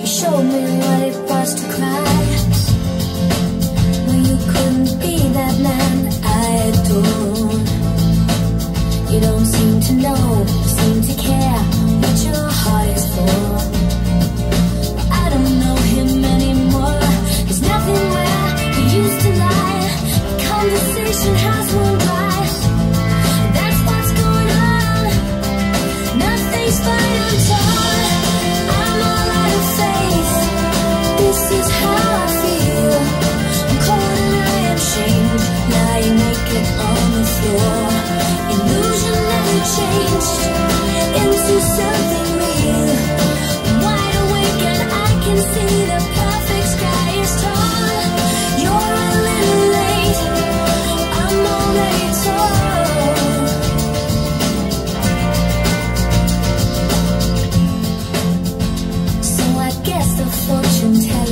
You showed me what it was to cry. You couldn't be that man I adore. You don't seem to know, seem to care What your heart is for. But I don't know him anymore. Nothing where he used to lie. Conversation has one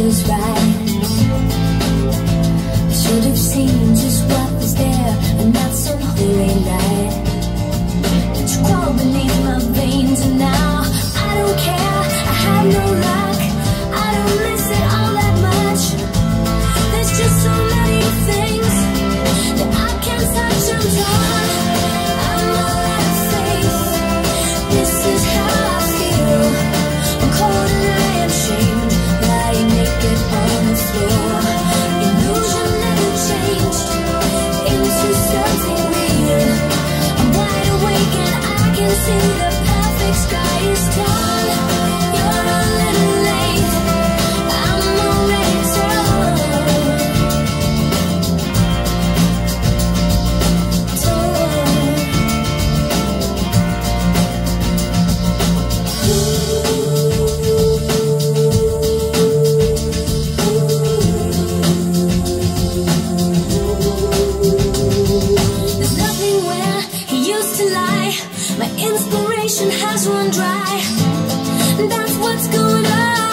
just right. I should have seen just what was there And not some holy light My inspiration has run dry. That's what's going on